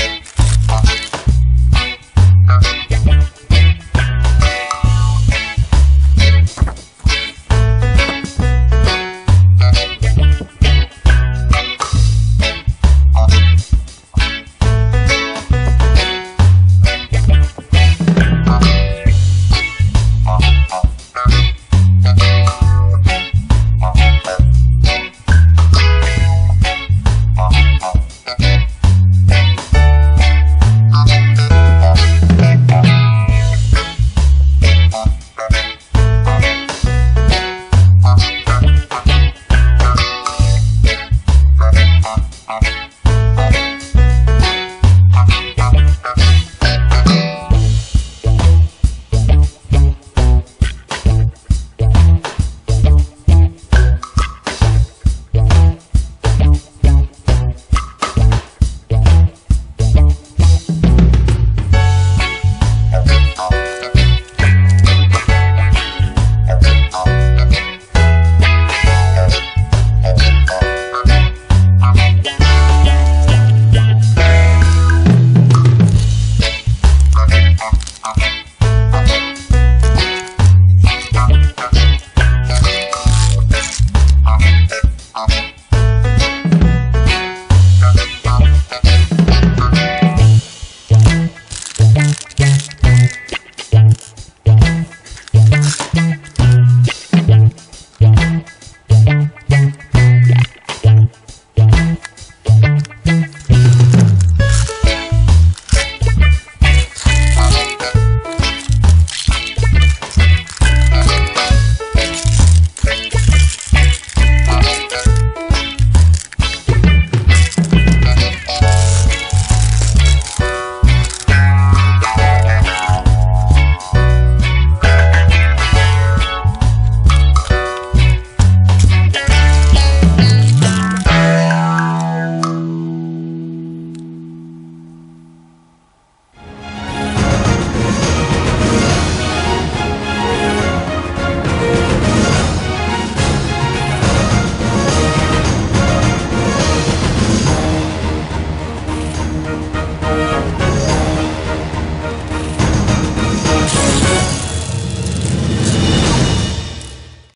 out. Bye.